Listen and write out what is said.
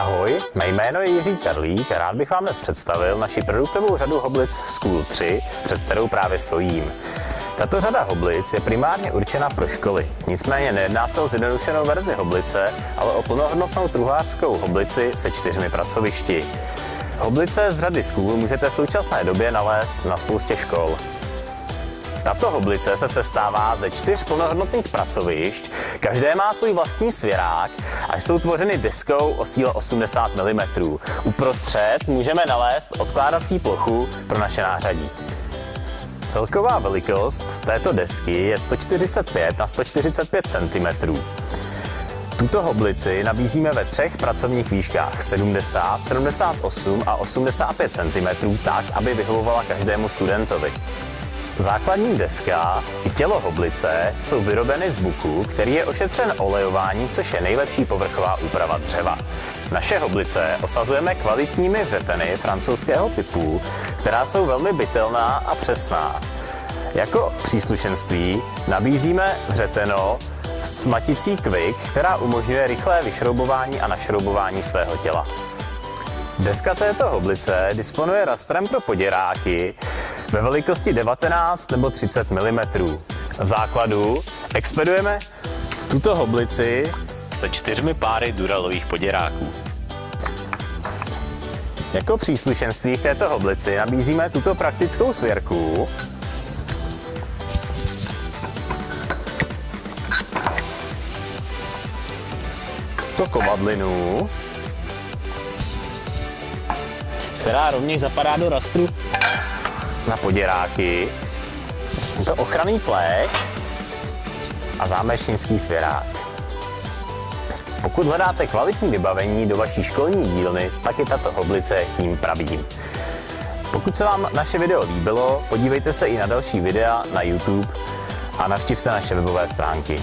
Ahoj, mé jméno je Jiří Karlík a rád bych vám dnes představil naši produktovou řadu hoblic School 3, před kterou právě stojím. Tato řada hoblic je primárně určena pro školy, nicméně nejedná se o zjednodušenou verzi hoblice, ale o plnohodnotnou truhlářskou hoblici se čtyřmi pracovišti. Hoblice z řady School můžete v současné době nalézt na spoustě škol. Tato hoblice se sestává ze čtyř plnohodnotných pracovišť, každé má svůj vlastní svěrák a jsou tvořeny deskou o síle 80 mm. Uprostřed můžeme nalézt odkládací plochu pro naše nářadí. Celková velikost této desky je 145 na 145 cm. Tuto hoblici nabízíme ve třech pracovních výškách 70, 78 a 85 cm tak, aby vyhovovala každému studentovi. Základní deska i tělo hoblice jsou vyrobeny z buku, který je ošetřen olejováním, což je nejlepší povrchová úprava dřeva. Naše hoblice osazujeme kvalitními vřeteny francouzského typu, která jsou velmi bytelná a přesná. Jako příslušenství nabízíme vřeteno s maticí Quick, která umožňuje rychlé vyšroubování a našroubování svého těla. Deska této hoblice disponuje rastrem pro poděráky ve velikosti 19 nebo 30 mm. V základu expedujeme tuto hoblici se čtyřmi páry duralových poděráků. Jako příslušenství k této hoblici nabízíme tuto praktickou svěrku, to kovadlinu, která rovněž zapadá do rastru na poděráky. To ochranný plek a zámečnický svěrák. Pokud hledáte kvalitní vybavení do vaší školní dílny, pak je tato hoblice tím pravým. Pokud se vám naše video líbilo, podívejte se i na další videa na YouTube a navštivte naše webové stránky.